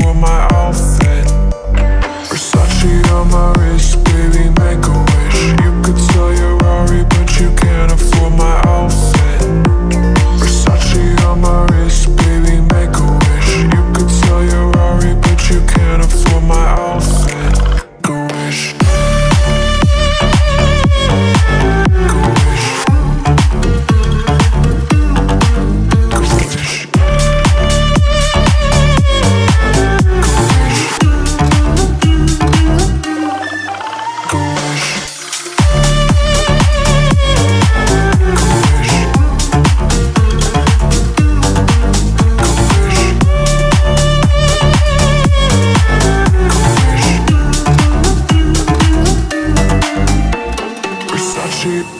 afford my outfit. Versace